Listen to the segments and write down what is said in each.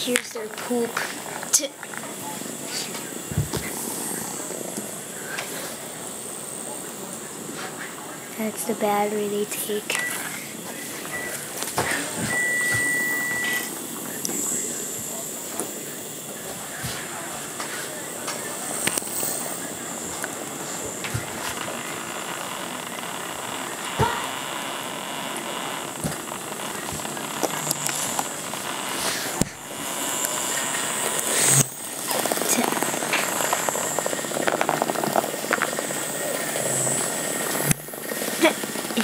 poop. That's the battery they take.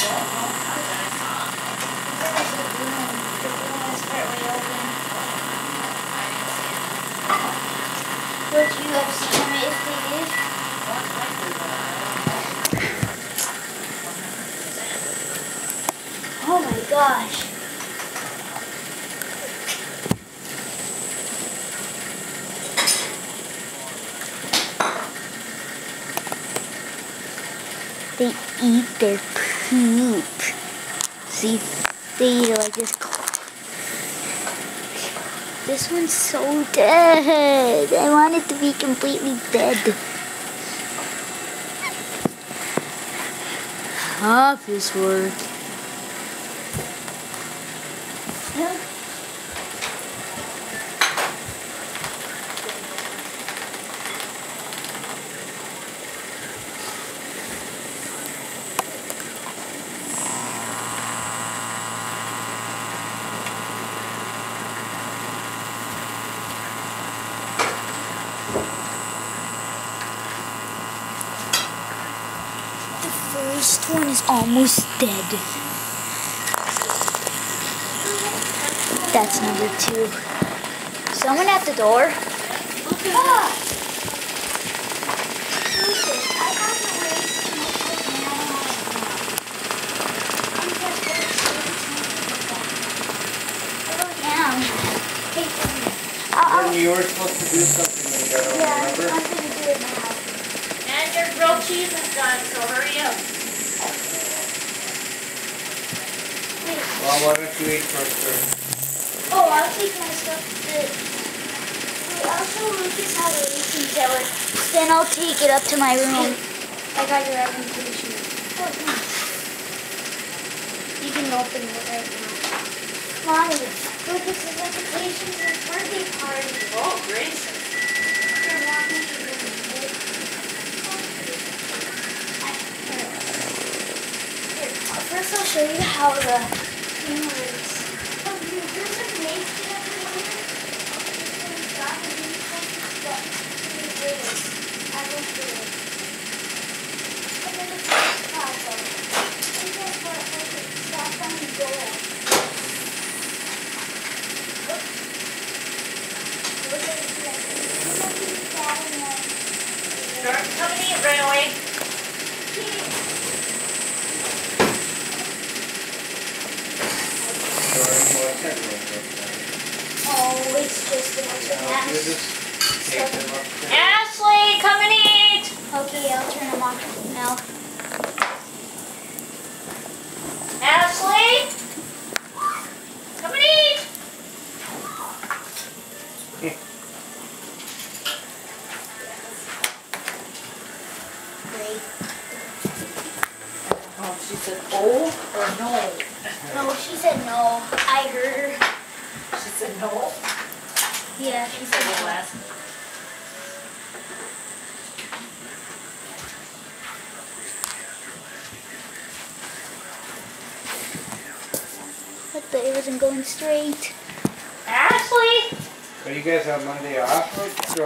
the camcorder. Which UFC tournament if they did? Oh my gosh. They eat their poop. See, they eat like this. This one's so dead. I want it to be completely dead. Office work. The first one is almost dead. That's number two. Someone at the door. Ah! When you were supposed to do something when you got home, Yeah, I'm gonna do it now. And your grilled cheese is done, so hurry up. Well, why don't you eat first, sir? Oh, I'll take my stuff to Wait, I'll show Lucas how to racing tower. Then I'll take it up to my room. I got your application. Oh, nice. You can open it right now. Mommy, Lucas's application First, I'll show you how the thing works. Oh, over here. It's got the blanket, but it is. I will do it. And then it's a puzzle. And guess what? Like, it's got some gold. Look. Look at it. Look at that and then- Start coming in right away. Sorry, what's that real quick, man? Oh, it's just a bunch of Now, you mash. just take them upstairs. Ashley, come and eat. Okay, I'll turn them off now. Ashley, come and eat. Great. Oh, she said, oh or no? No, she said no. I heard her. She said no. Yeah, she said The no. last. But it wasn't going straight. Ashley. Are you guys on Monday off, or?